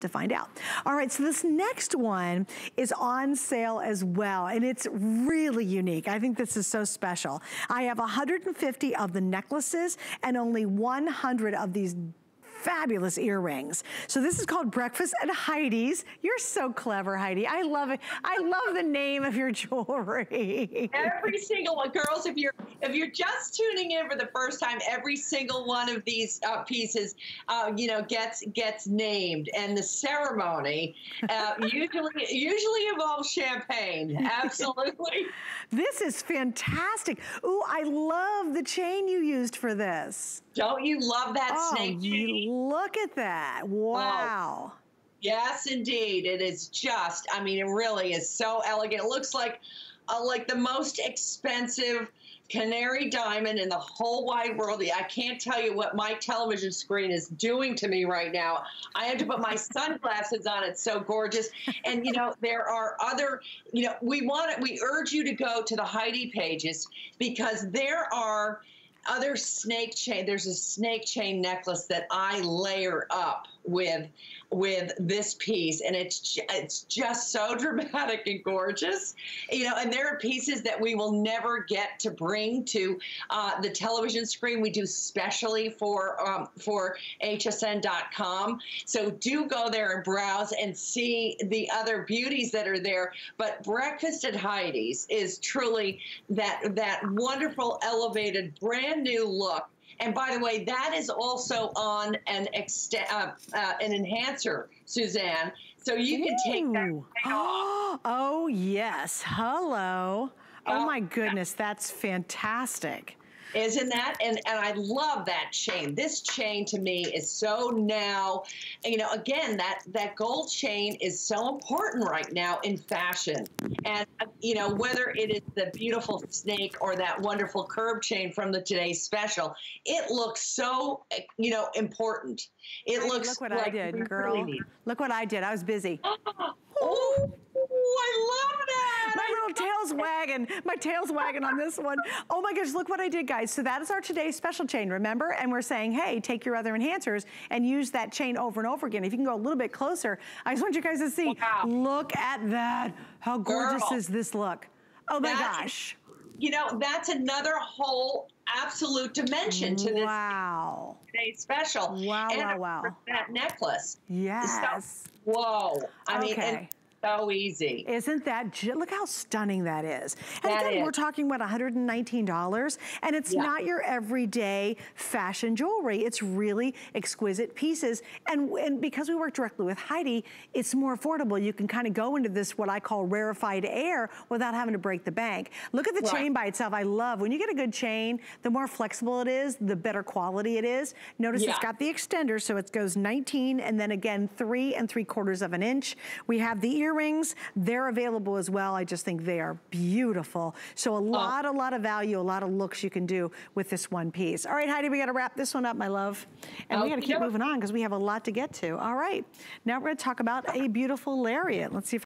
to find out. All right, so this next one is on sale as well, and it's really unique. I think this is so special. I have 150 of the necklaces and only 100 of these fabulous earrings. So this is called Breakfast at Heidi's. You're so clever, Heidi. I love it. I love the name of your jewelry. Every single one. Girls, if you're if you're just tuning in for the first time, every single one of these uh, pieces, uh, you know, gets gets named. And the ceremony uh, usually usually involves champagne. Absolutely. this is fantastic. Ooh, I love the chain you used for this. Don't you love that oh, snake chain? Look at that. Wow. Oh, yes, indeed. It is just, I mean, it really is so elegant. It looks like uh, like the most expensive canary diamond in the whole wide world. I can't tell you what my television screen is doing to me right now. I have to put my sunglasses on. It's so gorgeous. And you know, there are other, you know, we want it, we urge you to go to the Heidi pages because there are other snake chain. There's a snake chain necklace that I layer up with with this piece and it's it's just so dramatic and gorgeous. You know and there are pieces that we will never get to bring to uh, the television screen. We do specially for um, for hsn.com so do go there and browse and see the other beauties that are there. But breakfast at heidi's is truly that that wonderful elevated brand new look and by the way, that is also on an ext- uh, uh, an enhancer, Suzanne. So you can take that off. Oh, yes. Hello. Oh, my goodness, that's fantastic. Isn't that? And and I love that chain. This chain to me is so now, you know, again, that that gold chain is so important right now in fashion. And you know, whether it is the beautiful snake or that wonderful curb chain from the today's special, it looks so, you know, important. It looks Look what like I did, girl. Really Look what I did. I was busy. oh, I love that. My little tail's wagging. My tail's wagging on this one. Oh my gosh, look what I did, guys. So that is our today's special chain, remember? And we're saying, hey, take your other enhancers and use that chain over and over again. If you can go a little bit closer, I just want you guys to see. Wow. Look at that. How gorgeous Girl. is this look? Oh my gosh. You know, that's another whole absolute dimension to this Wow. today's special. Wow, and wow, wow. That necklace. Yes. Whoa. I mean, and Okay. So easy. Isn't that, look how stunning that is. And That again, is. we're talking about $119 and it's Yeah. not your everyday fashion jewelry. It's really exquisite pieces. And, and because we work directly with Heidi, it's more affordable. You can kind of go into this, what I call rarefied air without having to break the bank. Look at the Right. chain by itself. I love, when you get a good chain, the more flexible it is, the better quality it is. Notice it's got the extender, so it goes 19 and then again, three and three quarters of an inch. We have the earrings. They're available as well. I just think they are beautiful. So a lot, a lot of value, a lot of looks you can do with this one piece. All right, Heidi, we gotta wrap this one up, my love. And we gotta keep moving on because we have a lot to get to. All right, now we're gonna talk about a beautiful lariat. Let's see if